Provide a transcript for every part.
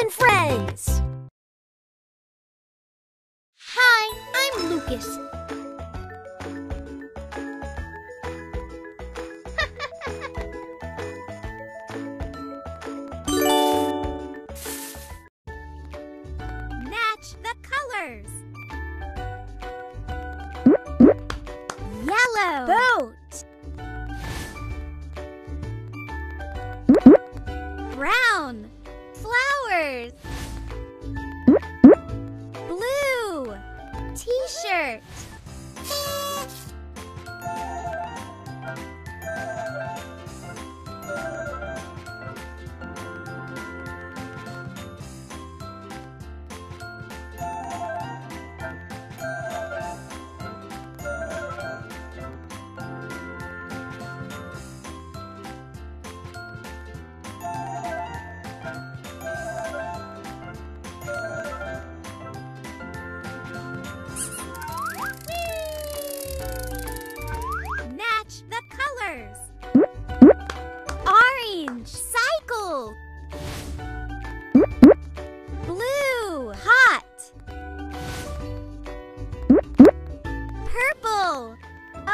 and friends. Hi, I'm Lucas. Match the colors. Yellow. Boat. T-shirt.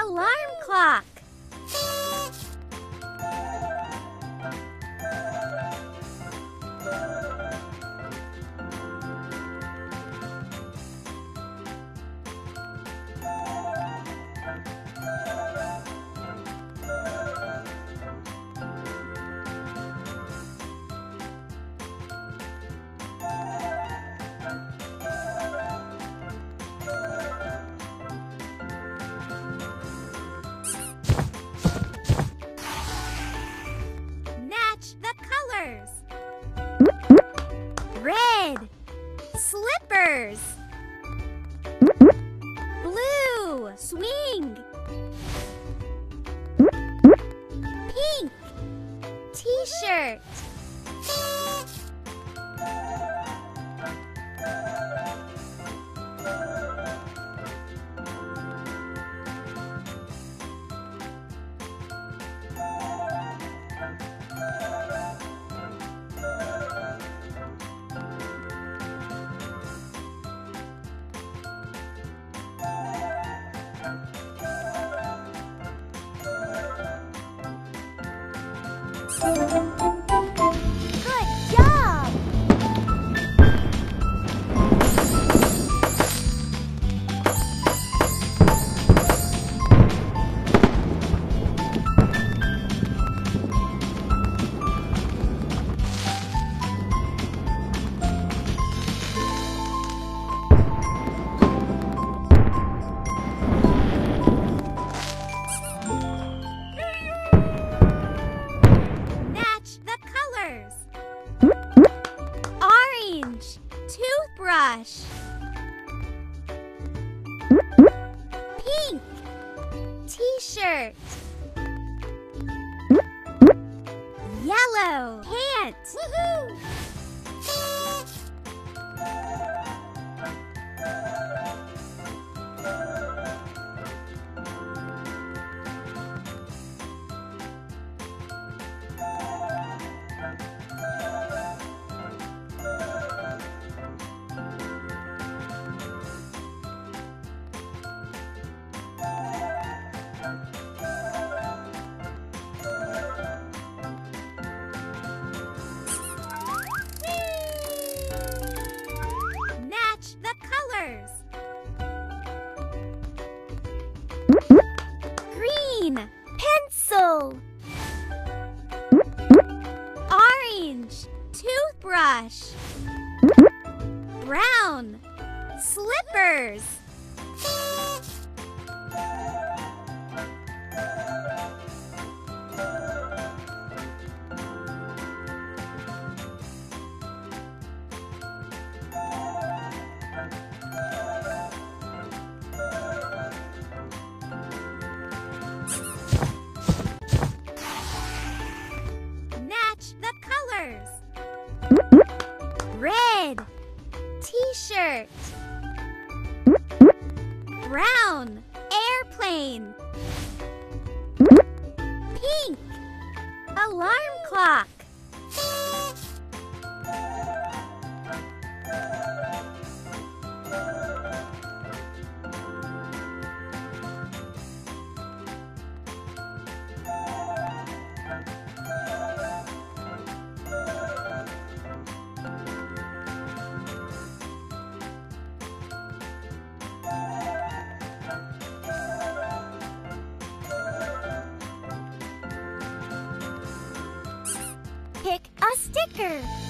Alarm clock. Colors. Red. Slippers. Blue. Swing. Pink. T-shirt. Good Pink. T-shirt. Yellow. Pants. Toothbrush. Brown. Slippers. T-shirt. Brown. Airplane. Pink. Alarm clock. Sticker.